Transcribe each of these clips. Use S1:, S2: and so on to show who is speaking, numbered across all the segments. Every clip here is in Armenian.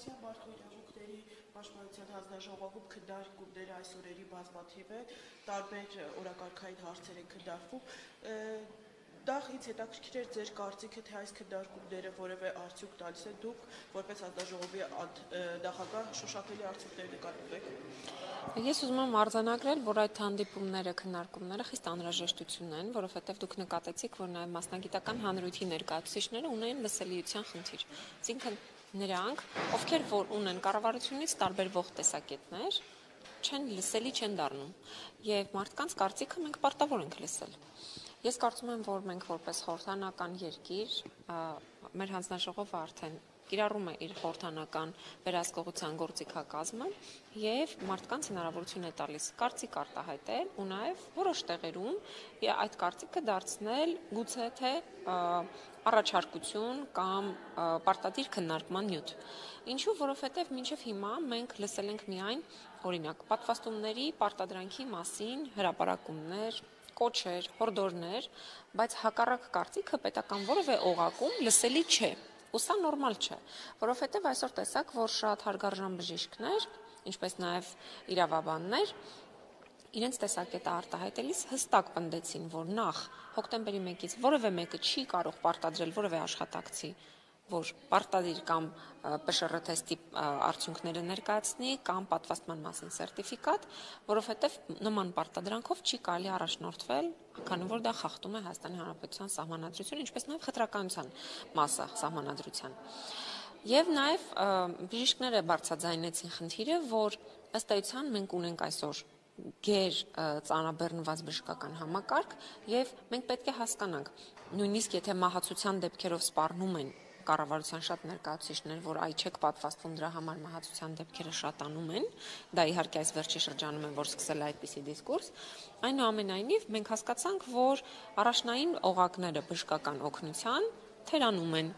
S1: Բելոդասյան մարդու իրավունքների պաշտպանության հանձնաժողովում քննարկումները այս օրերի բազմաթիվ է, տարբեր օրակարգային հարցեր են քննարկվում դա ինձ հետաքրքիր էր ձեր կարծիքը, թե այս քննարկումները որևէ արդյունք տալիս են դուք որպես ազգաժողովի նախագահ շոշափելի արդյունքներ նկատում եք։
S2: Ես ուզում եմ արձանագրել, որ այդ հանդիպումները, քննարկումները խիստ անհրաժեշտություն են, որովհետև դուք նկատեցիք, որ նաև մասնագիտական հանրույթի ներկայացուցիչները ունեն լսելիության խնդիր։ Այսինքն նրանք, ովքեր որ ունեն կառավարությունից տարբերվող տեսակետներ, չեն լսելի չեն դառնում։ Եվ մարդկանց կարծիքը մենք պարտավոր ենք լսել։ Ես կարծում եմ, որ մենք որպես խորհրդանական երկիր մեր հանձնաժողովը արդեն կիրառում է իր խորհրդանական վերահսկողության գործիքակազմը եւ մարդկանց հնարավորություն է տալիս կարծիք արտահայտել ու նաեւ որոշ տեղերում այդ կարծիքը դարձնել գուցե թե առաջարկություն կամ պարտադիր քննարկման նյութ։ Ինչու, որովհետեւ մինչեւ հիմա մենք լսել ենք միայն օրինակ պատվաստումների պարտադրանքի մասին հրապարակումներ, կոչեր, հորդորներ, բայց հակառակ կարծիքը պետական որևէ օղակում լսելի չէ։ Ու սա նորմալ չէ, որովհետև այսօր տեսակ, որ շատ հարգարժան բժիշկներ, ինչպես նաև իրավաբաններ, իրենց տեսակետը արտահայտելիս հստակ պնդեցին, որ նախ հոկտեմբերի 1-ից որևէ մեկը չի կարող պարտադրել որևէ աշխատակցի որ պարտադիր կամ ՊՇՌ թեստի արդյունքները ներկայացնի կամ պատվաստման մասին սերտիֆիկատ, որովհետև նման պարտադրանքով չի կարելի առաջնորդվել, քանի որ դա խախտում է Հայաստանի Հանրապետության սահմանադրությունը, ինչպես նաև խտրականության մասը սահմանադրության։ Եվ նաև բժիշկները բարձրաձայնեցին խնդիրը, որ ըստ էության մենք ունենք այսօր գեր ծանրաբեռնված բժշկական համակարգ եւ մենք պետք է հասկանանք նույնիսկ եթե մահացության դեպքերով սպառնում են կառավարության շատ ներկայացուցիչներ, որ այ չեք պատվաստվում դրա համար մահացության դեպքերը շատանում են։ Դա իհարկե այս վերջի շրջանում են, որ սկսել է այդպիսի դիսկուրս։ Այնուամենայնիվ մենք հասկացանք, որ առաջնային օղակները բժշկական օգնության թերանում են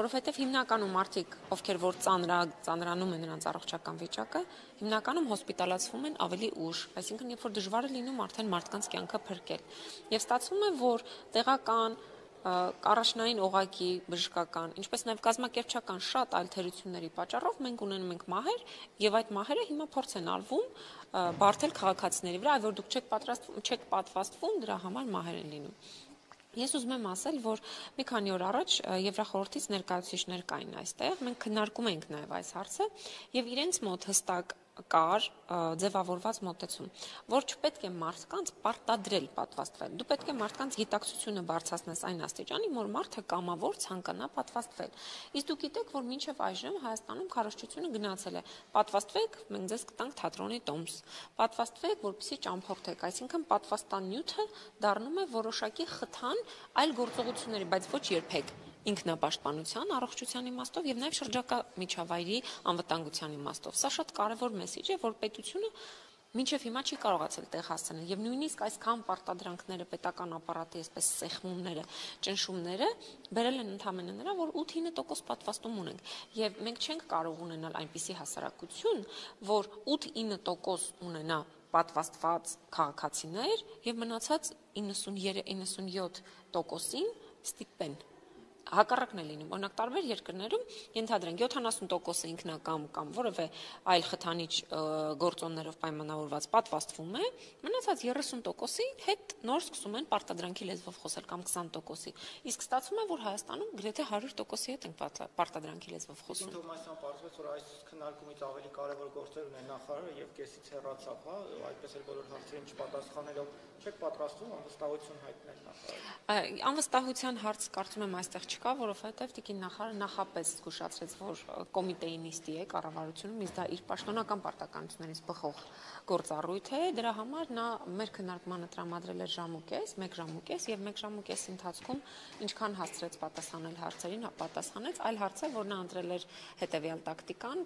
S2: որովհետև հիմնականում մարդիկ, ովքեր որ ծանրա ծանրանում են նրանց առողջական վիճակը, հիմնականում հոսպիտալացվում են ավելի ուշ, այսինքն երբ որ դժվար է լինում արդեն մարդկանց կյանքը փրկել։ Եվ ստացվում է, որ տեղական առաջնային օղակի բժշկական, ինչպես նաև կազմակերպչական շատ այլ թերությունների պատճառով մենք ունենում ենք մահեր եւ այդ մահերը հիմա փորձ են արվում բարթել քաղաքացիների վրա, այ որ դուք չեք պատրաստվում, չեք պատվաստվում, դրա համար մահեր են լինում։ Ես ուզում եմ ասել, որ մի քանի օր առաջ Եվրախորհրդից ներկայացուցիչներ կային այստեղ, մենք քննարկում ենք նաև այս հարցը եւ իրենց մոտ հստակ կար ձևավորված մոտեցում, որ չպետք է մարդկանց պարտադրել պատվաստվել։ Դու պետք է մարդկանց գիտակցությունը բարձրացնես այն աստիճանի, որ մարդը կամավոր ցանկանա պատվաստվել։ Իսկ դու գիտեք, որ մինչև այժմ Հայաստանում քարոշչությունը գնացել է։ Պատվաստվեք, մենք ձեզ կտանք թատրոնի տոմս։ Պատվաստվեք, որպեսզի ճամփորդեք, այսինքն պատվաստան նյութը դառնում է որոշակի խթան այլ գործողությունների, բայց ոչ երբեք ինքնապաշտպանության, առողջության իմաստով եւ նաեւ շրջակա միջավայրի անվտանգության իմաստով։ Սա շատ կարեւոր մեսիջ է, որ պետությունը Մինչև հիմա չի կարողացել տեղ հասցնել եւ նույնիսկ այսքան պարտադրանքները պետական ապարատի այսպես սեղմումները, ճնշումները բերել են ընդհանրապես նրա, որ 8-9% պատվաստում ունենք եւ մենք չենք կարող ունենալ այնպիսի հասարակություն, որ 8-9% ունենա պատվաստված քաղաքացիներ եւ մնացած 93-97%-ին ստիպեն հակառակն է լինում։ Օրինակ տարբեր երկրներում ենթադրենք 70% ինքնակամ կամ որևէ այլ խթանիչ գործոններով պայմանավորված պատվաստվում է, մնացած 30%-ի հետ նոր սկսում են պարտադրանքի լեզվով խոսել կամ 20%-ի։ Իսկ ստացվում է, որ Հայաստանում գրեթե 100%-ի հետ են պարտադրանքի լեզվով խոսում։
S3: Ինֆորմացիան բարձրացած, որ այս քննարկումից ավելի կարևոր գործեր ունեն նախարարը եւ կեսից հեռացավ, հա, այդպես էլ բոլոր հարցերին չպատասխանելով չեք պատրաստվում անվստահություն հայտնել նախարարին։
S2: Անվստահության հարց կարծում եմ այստեղ չկա, որովհետև տիկին նախարարը նախապես զգուշացրեց, որ կոմիտեի նիստի է կառավարությունում, իսկ դա իր պաշտոնական պարտականություններից բխող գործառույթ է, դրա համար նա մեր քննարկմանը տրամադրել էր ժամուկես, 1 ժամուկես եւ 1 ժամուկեսի ընթացքում ինչքան հասցրեց պատասխանել հարցերին, պատասխանեց, այլ հարցը, որ նա ընտրել էր հետեւյալ տակտիկան,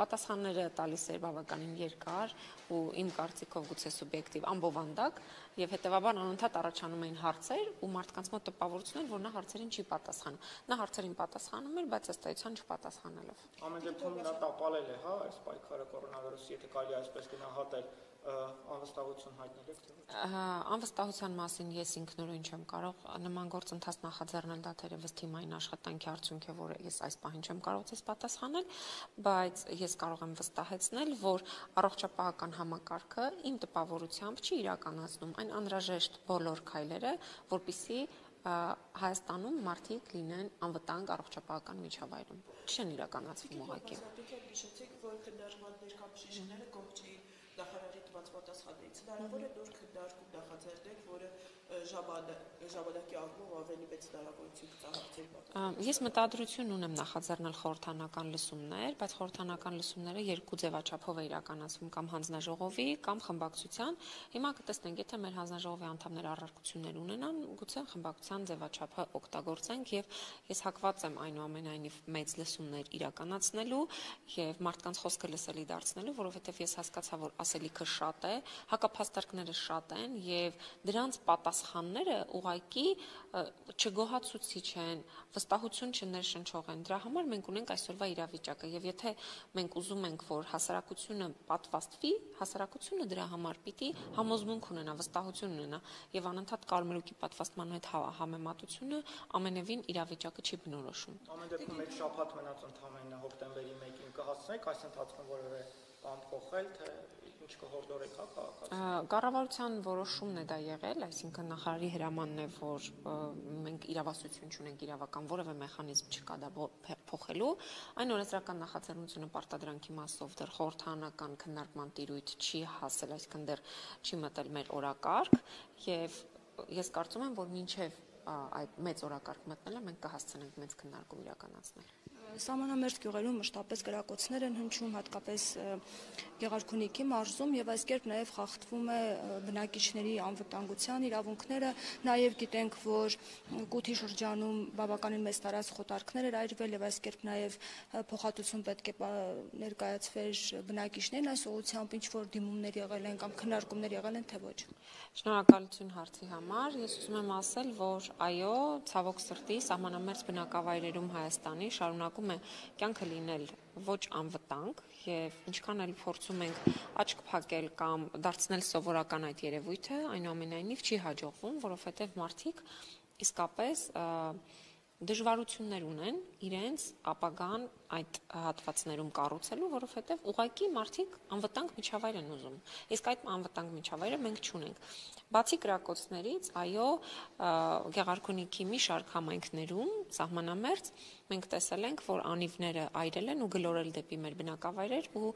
S2: պատասխանները տալիս էր բավականին երկար ու իմ կարծիքով գուցե սուբյեկտիվ ամբողանդակ եւ հետեւաբար անընդհատ առաջանում էին հարցեր ու մարդկանց մոտ տպավորություն էր, որ նա հարցերին չի պատասխանում Նա հարցերին պատասխանում էր, բայց ըստ էության չպատասխանելով։
S3: Ամեն դեպքում նա տապալել է, հա, այս պայքարը կորոնավիրուսի, եթե կարելի այսպես գնահատել անվստահություն հայտնել եք թե ոչ։
S2: Անվստահության մասին ես ինքնուրույն չեմ կարող նման գործընթաց նախաձեռնել դա թերևս թիմային աշխատանքի արդյունք է, որը ես այս պահին չեմ կարողացել պատասխանել, բայց ես կարող եմ վստահեցնել, որ առողջապահական համակարգը իմ տպավորությամբ չի իրականացնում այն անհրաժեշտ բոլոր քայլերը, որpիսի Հայաստանում մարդիկ լինեն անվտանգ առողջապահական միջավայրում։ Չեն իրականացվում ուղղակի։
S1: Դուք հիշեցիք, որ քննարկման ներկայացուցիչները կողմ չէին նախարարի տված պատասխաններից։ Հնարավոր է դուք քննարկում նախաձեռնեք, որը ժամանակի ակումբ ավելի մեծ հնարավորություն պատասխանել։
S2: Ես մտադրություն ունեմ նախաձեռնել խորհրդանական լսումներ, բայց խորհրդանական լսումները երկու ձևաչափով է իրականացվում կամ հանձնաժողովի կամ խմբակցության։ Հիմա կտեսնենք, եթե մեր հանձնաժողովի անդամները առարկություններ ունենան, գուցե խմբակցության ձևաչափը օգտագործենք եւ ես հակված եմ այնուամենայնիվ մեծ լսումներ իրականացնելու եւ մարդկանց խոսքը լսելի դարձնելու, որովհետեւ ես հասկացա, որ ասելիքը շատ է, հակափաստարկները շատ են եւ դրանց պատասխան պատասխանները ուղակի չգոհացուցիչ են, վստահություն չներշնչող են։ Դրա համար մենք ունենք այսօրվա իրավիճակը եւ եթե մենք ուզում ենք, որ հասարակությունը պատվաստվի, հասարակությունը դրա համար պիտի համոզմունք ունենա, վստահություն ունենա եւ անընդհատ կարմրուկի պատվաստման հետ հա, համեմատությունը ամենևին իրավիճակը չի բնորոշում։
S3: Ամեն դեպքում մեկ շաբաթ մնաց ընդհանրապես հոկտեմբերի 1-ին կհասցնեք այս ընթացքում որևէ բան փոխել, թե ինչ կհորդորեք հա քաղաքացիներին։
S2: Կառավարության որոշումն է դա եղել, այսինքն նախարարի հրամանն է, որ մենք իրավասություն չունենք, իրավական որևէ մեխանիզմ չկա դա փոխելու։ Այն օրենսդրական նախաձեռնությունը պարտադրանքի մասով դեռ խորհրդանական քննարկման տիրույթ չի հասել, այսինքն դեռ չի մտել մեր օրակարգ եւ ես կարծում եմ, որ մինչեւ այդ մեծ օրակարգ մտնելը մենք կհասցնենք մեծ քննարկում իրականացնել
S4: սահմանամերձ գյուղերում մշտապես կրակոցներ են հնչում, հատկապես Գեղարքունիքի մարզում եւ այս կերպ նաեւ խախտվում է բնակիչների անվտանգության իրավունքները, նաեւ գիտենք, որ Կութի շրջանում բավականին մեծ տարած խոտարկներ էր այրվել եւ այս կերպ նաեւ փոխհատուցում պետք է ներկայացվեր բնակիչներին այս ուղությամբ ինչ որ դիմումներ եղել են կամ քննարկումներ եղել են թե ոչ։
S2: Շնորհակալություն հարցի համար։ Ես ուզում եմ ասել, որ այո, ցավոք սրտի սահմանամերձ բնակավայրերում Հայաստանի շարունակում է կյանքը լինել ոչ անվտանգ եւ ինչքան էլ փորձում ենք աչք փակել կամ դարձնել սովորական այդ երևույթը, այնուամենայնիվ չի հաջողվում, որովհետեւ մարդիկ իսկապես դժվարություններ ունեն իրենց ապագան այդ հատվածներում կառուցելու, որովհետև ուղակի մարդիկ անվտանգ միջավայր են ուզում։ Իսկ այդ անվտանգ միջավայրը մենք չունենք։ Բացի կրակոցներից, այո, Գեղարքունիքի մի շարք համայնքներում սահմանամերձ մենք տեսել ենք, որ անիվները այրել են ու գլորել դեպի մեր բնակավայրեր ու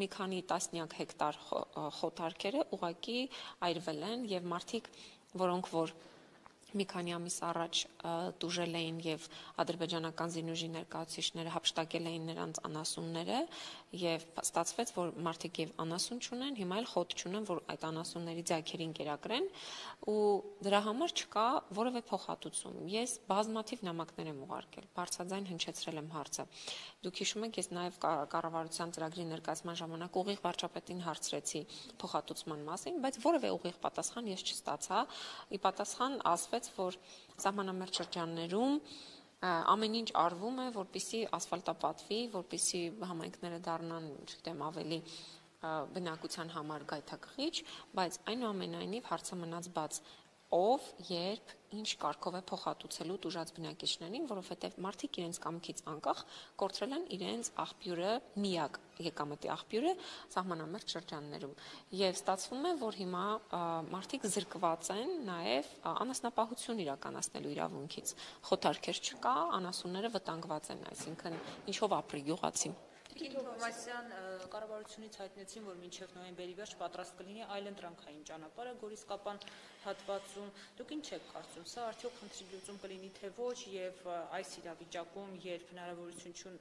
S2: մի քանի տասնյակ հեկտար խոթարքերը ուղակի այրվել են եւ մարդիկ, որոնք որ մի քանի ամիս առաջ դուժել էին եւ ադրբեջանական զինուժի ներկայացուցիչները հապշտակել էին նրանց անասունները եւ ստացվեց որ մարդիկ եւ անասուն չունեն հիմա էլ խոտ չունեն որ այդ անասունների ձագերին կերակրեն ու դրա համար չկա որևէ փոխհատուցում ես բազմաթիվ նամակներ եմ ուղարկել բարձրաձայն հնչեցրել եմ հարցը դուք հիշում եք ես նաեւ կառավարության ծրագրի ներկայացման ժամանակ ուղիղ վարչապետին հարցրեցի փոխհատուցման մասին բայց որևէ ուղիղ պատասխան ես չստացա ի պատասխան ասվեց ասաց, որ սահմանամերձ շրջաններում ամեն ինչ արվում է, որպիսի ասֆալտապատվի, որպիսի համայնքները դառնան, չգիտեմ, ավելի բնակության համար գայթակղիչ, բայց այնուամենայնիվ հարցը մնաց բաց ով, երբ, ինչ կարգով է փոխհատուցելու դուժած բնակիչներին, որովհետև մարդիկ իրենց կամքից անկախ կորցրել են իրենց աղբյուրը, միակ եկամտի աղբյուրը սահմանամերձ շրջաններում։ Եվ ստացվում է, որ հիմա մարդիկ զրկված են նաև անասնապահություն իրականացնելու իրավունքից։ Խոթարքեր չկա, անասունները վտանգված են, այսինքն ինչով ապրի գյուղացին։
S5: Ինֆորմացիան կառավարությունից հայտնեցին, որ մինչև նոյեմբերի վերջ պատրաստ կլինի այլընտրանքային ճանապարհը Գորիսկապան հատվածում։ Դուք ինչ եք կարծում, սա արդյոք խնդրի լուծում կլինի թե ոչ եւ այս իրավիճակում, երբ հնարավորություն չուն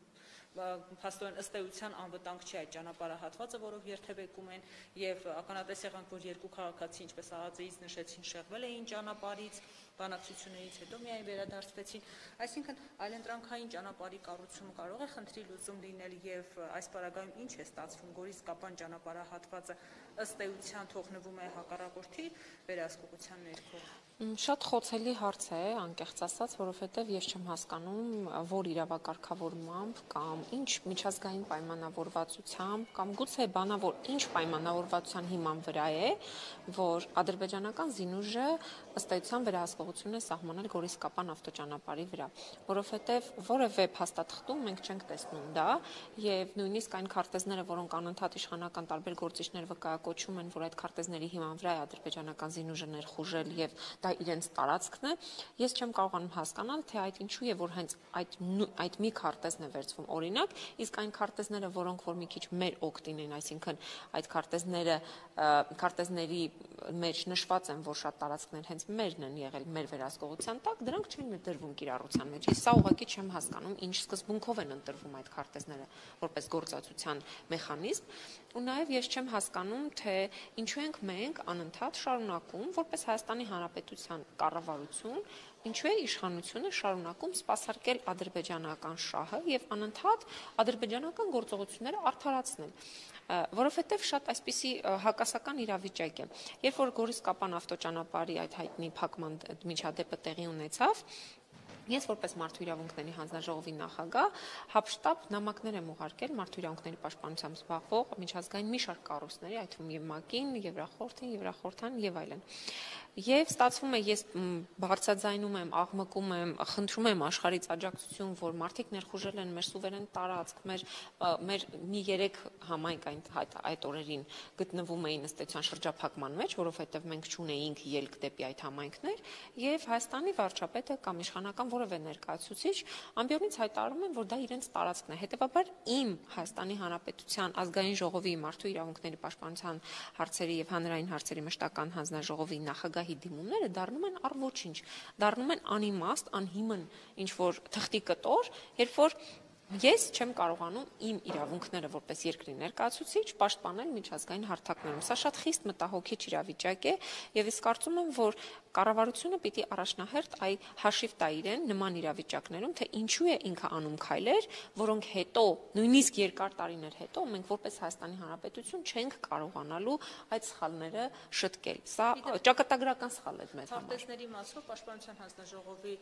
S5: փաստորեն ըստ էության անվտանգ չի այդ ճանապարհահատվածը, որով երթևեկում են եւ ականատես եղանք, որ երկու քաղաքացի, ինչպես ԱԱԾ-ից նշեցին, շեղվել էին ճանապարհից, բանակցություններից հետո միայն վերադարձվեցին։ Այսինքն այլընտրանքային ճանապարհի կառուցումը կարող է խնդրի լուծում լինել եւ այս պարագայում ինչ է ստացվում Գորիսկապան ճանապարհահատվածը ըստ էության թողնվում է հակառակորդի վերահսկողության ներքո։
S2: Շատ խոցելի հարց է, անկեղծ ասած, որովհետև ես չեմ հասկանում, որ իրավակարգավորմամբ կամ ինչ միջազգային պայմանավորվածությամբ կամ գուցե բանավոր ինչ պայմանավորվածության հիման վրա է, որ ադրբեջանական զինուժը ըստ էության վերահսկող վերահսկողություն է սահմանել Գորիս-Կապան ավտոճանապարհի վրա, որովհետև որևէ փաստաթղթում մենք չենք տեսնում դա եւ նույնիսկ այն քարտեզները, որոնք անընդհատ իշխանական տարբեր գործիչներ վկայակոչում են, որ այդ քարտեզների հիման վրա է ադրբեջանական զինուժը ներխուժել եւ դա իրենց տարածքն է ես չեմ կարողանում հասկանալ թե այդ ինչու է որ հենց այդ այդ մի քարտեզն է վերցվում օրինակ իսկ այն քարտեզները որոնք որ մի քիչ մեր օգտին են այսինքն այդ քարտեզները քարտեզների մեջ նշված են որ շատ տարածքներ հենց մերն են եղել մեր վերահսկողության տակ դրանք չեն դրվում կիրառության մեջ ես սա ուղղակի չեմ հասկանում ինչ սկզբունքով են ընտրվում այդ քարտեզները որպես գործածության մեխանիզմ ու նաև ես չեմ հասկանում թե ինչու ենք մենք անընդհատ շարունակում որպես Հայաստանի Հանրապետություն պետության կառավարություն, Ինչու է իշխանությունը շարունակում սпасարկել ադրբեջանական շահը եւ անընդհատ ադրբեջանական գործողությունները արդարացնել որովհետև շատ այսպիսի հակասական իրավիճակ է։ Երբ որ Գորիս Կապան ավտոճանապարհի այդ հայտնի փակման միջադեպը տեղի ունեցավ, Ես որպես մարդու իրավունքների հանձնաժողովի նախագահ հապշտապ նամակներ եմ ուղարկել մարդու իրավունքների պաշտպանությամբ զբաղվող միջազգային մի շարք կառույցների, այդ թվում եւ ՄԱԿ-ին, Եվրախորհրդին, Եվրախորհրդան եւ այլն։ եվ ստացվում է ես բարձրաձայնում եմ, աղմկում եմ, խնդրում եմ աշխարհից աջակցություն, որ մարդիկ ներխուժել են մեր սուվերեն տարածք, մեր մեր մի 3 համայնք այն այդ, այդ օրերին գտնվում էին ըստեյության շրջափակման մեջ, որովհետև մենք ճունեինք ելք դեպի այդ համայնքներ, եւ Հայաստանի վարչապետը կամ իշխանական որևէ ներկայացուցիչ ամբիոնից հայտարարում են, որ դա իրենց տարածքն է։ Հետևաբար իմ Հայաստանի Հանրապետության ազգային ժողովի մարդու իրավունքների պաշտպանության հարցերի եւ հանրային հարցերի մշտական հանձնաժողովի նախագահ Ղարաբաղի դիմումները դառնում են առ ոչինչ, դառնում են անիմաստ, անհիմն ինչ որ թղթի կտոր, երբ որ Ես չեմ կարողանում իմ իրավունքները որպես երկրի ներկայացուցիչ պաշտպանել միջազգային հարթակներում։ Սա շատ խիստ մտահոգիչ իրավիճակ է, եւ ես կարծում եմ, որ կառավարությունը պիտի առաջնահերթ այ հաշիվ տա իրեն նման իրավիճակներում, թե ինչու է ինքը անում քայլեր, որոնք հետո, նույնիսկ երկար տարիներ հետո մենք որպես Հայաստանի Հանրապետություն չենք կարողանալու այդ սխալները շտկել։ Սա ճակատագրական սխալ է մեզ համար։
S5: Քարտեզների մասով Պաշտպանության հանձնաժողովի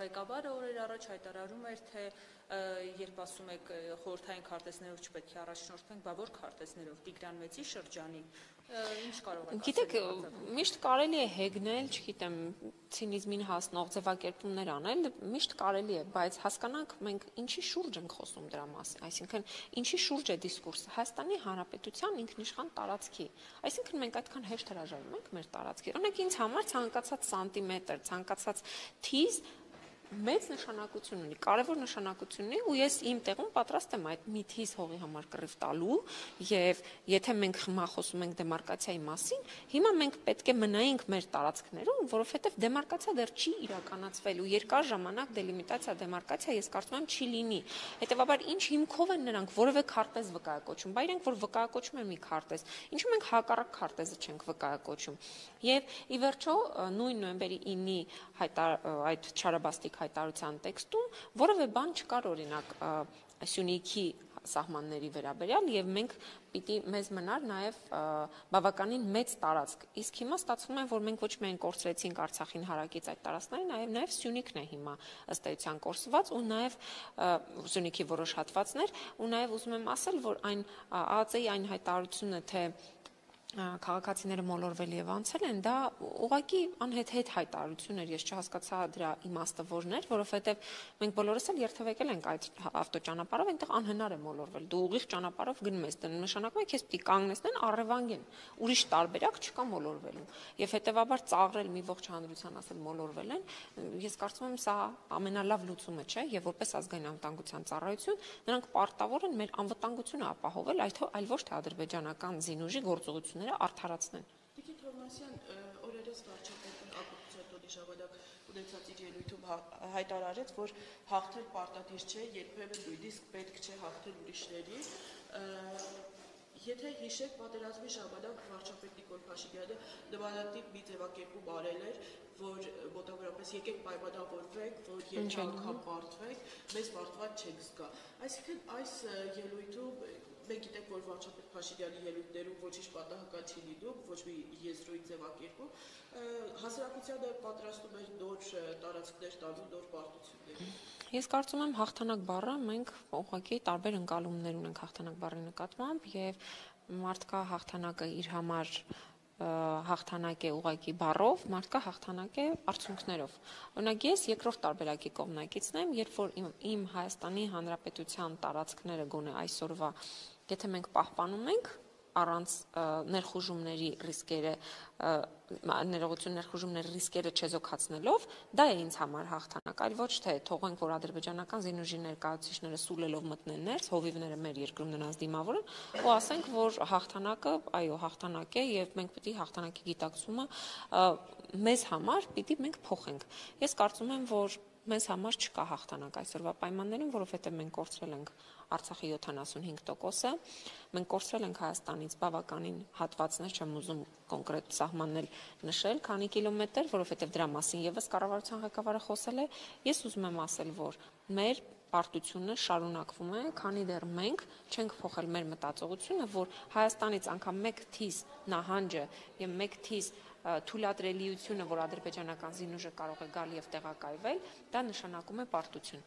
S5: ղեկավարը օրեր առաջ հայտարարում էր, թե երբ ասում եք խորհրդային քարտեզներով չպետք է առաջնորդվենք, բա որ քարտեզներով Տիգրան Մեծի շրջանին ինչ կարող եք
S2: Գիտեք, միշտ կարելի է հեգնել, չգիտեմ, ցինիզմին հասնող ձևակերպումներ անել, միշտ կարելի է, բայց հասկանանք մենք ինչի շուրջ ենք խոսում դրա մասին, այսինքն ինչի շուրջ է դիսկուրսը Հայաստանի Հանրապետության ինքնիշխան տարածքի։ Այսինքն մենք այդքան հեշտ հրաժարվում ենք մեր տարածքի։ Օրինակ ինձ համար ցանկացած սանտիմետր, ցանկացած թիզ մեծ նշանակություն ունի, կարևոր նշանակություն ունի ու ես իմ տեղում պատրաստ եմ այդ միթիս հողի համար կռիվ տալու եւ եթե մենք հիմա խոսում ենք դեմարկացիայի մասին, հիմա մենք պետք է մնայինք մեր տարածքներում, որովհետեւ դեմարկացիա դեռ չի իրականացվել ու երկար ժամանակ դելիմիտացիա դեմարկացիա ես կարծում եմ չի լինի։ Հետևաբար ինչ հիմքով են նրանք որևէ քարտեզ վկայակոչում, բայ իրենք որ վկայակոչում են մի քարտեզ, ինչու մենք հակառակ քարտեզը չենք վկայակոչում։ Եվ ի վերջո նույն նոյեմբերի 9-ի հայտար այդ չարաբաստիկ հայտարարության տեքստում որևէ բան չկար օրինակ Սյունիքի սահմանների վերաբերյալ եւ մենք պիտի մեզ մնար նաեւ բավականին մեծ տարածք։ Իսկ հիմա ստացվում է, որ մենք ոչ միայն կորցրեցինք Արցախին հարակից այդ տարածքները, նաեւ նաեւ Սյունիքն է հիմա ըստ էության կորսված ու նաեւ Սյունիքի որոշ հատվածներ ու նաեւ ուզում եմ ասել, որ այն ԱԱԾ-ի այն հայտարարությունը, թե քաղաքացիները մոլորվել եւ անցել են, դա ուղղակի անհեթեթ հայտարարություն էր, ես չհասկացա դրա իմաստը որն էր, որովհետեւ մենք բոլորս էլ երթևեկել ենք այդ ավտոճանապարհով, այնտեղ անհնար է մոլորվել։ Դու ուղիղ ճանապարհով գնում ես, դա նշանակում է քեզ պիտի կանգնեցնեն առևանգեն։ Ուրիշ տարբերակ չկա մոլորվելու։ Եվ հետեւաբար ծաղրել մի ողջ հանրության ասել մոլորվել են, ես կարծում եմ սա ամենալավ լուծումը չէ, եւ որպես ազգային անվտանգության ծառայություն նրանք պարտավոր են մեր անվտանգությունը ապահովել, այլ ոչ թե ադրբեջանական զինուժի գործողությունները գործողությունները արդարացնեն։
S1: Տիկին Թովմասյան օրերս վարչապետն Ակոպցետոդի շաբաթակ ունեցած իր ելույթում հա, հայտարարեց, որ հաղթել պարտադիր չէ, երբևէ նույնիսկ պետք չէ հաղթել ուրիշների Եթե հիշեք, պատերազմի ժամանակ վարչապետ Նիկոլ Փաշինյանը նմանատիպ մի ձևակերպում արել էր, որ մոտավորապես եկեք պայմանավորվեք, որ եթե անգամ պարտվեք, մեզ պարտված չենք զգա։ Այսինքն այս ելույթում մենք գիտենք, որ վարչապետ Փաշինյանի ելույթներում ոչինչ պատահական չի լինում, ոչ մի եզրույթ ձևակերպում, հասարակությանը պատրաստում էր նոր տարածքներ տալու նոր պարտությունների։
S2: Ես կարծում եմ հաղթանակ բառը մենք ուղղակի տարբեր ընկալումներ ունենք հաղթանակ բառի նկատմամբ եւ մարդկա հաղթանակը իր համար հաղթանակ է ուղակի բառով, մարդկա հաղթանակ է արդյունքներով։ Օրինակ ես երկրորդ տարբերակի կողմնակիցն եմ, երբ որ իմ, իմ Հայաստանի Հանրապետության տարածքները գոնե այսօրվա, եթե մենք պահպանում ենք, առանց ներխուժումների ռիսկերը ներողություն ներխուժումների ռիսկերը չեզոքացնելով, դա է ինձ համար հաղթանակ, այլ ոչ թե թողենք, որ ադրբեջանական զինուժի ներկայացուցիչները սուլելով մտնեն ներս, հովիվները մեր երկրում նրանց դիմավորեն, ու ասենք, որ հաղթանակը, այո, հաղթանակ է եւ մենք է հաղթանակի գիտակցումը մեզ համար պիտի մենք փոխենք։ Ես կարծում եմ, որ մեզ համար չկա հաղթանակ այսօրվա պայմաններում, որովհետև մենք կորցրել ենք Արցախի 75%-ը, մենք կորցրել ենք Հայաստանից բավականին հատվածներ, չեմ ուզում կոնկրետ սահմաննել նշել, քանի կիլոմետր, որովհետև դրա մասին եւս կառավարության ղեկավարը խոսել է։ Ես ուզում եմ ասել, որ մեր պարտությունը շարունակվում է, քանի դեռ մենք չենք փոխել մեր մտածողությունը, որ Հայաստանից անգամ մեկ թիզ նահանջը եւ մեկ թիզ թույլատրելիությունը, որ ադրբեջանական զինուժը կարող է գալ եւ տեղակայվել, դա նշանակում է պարտություն։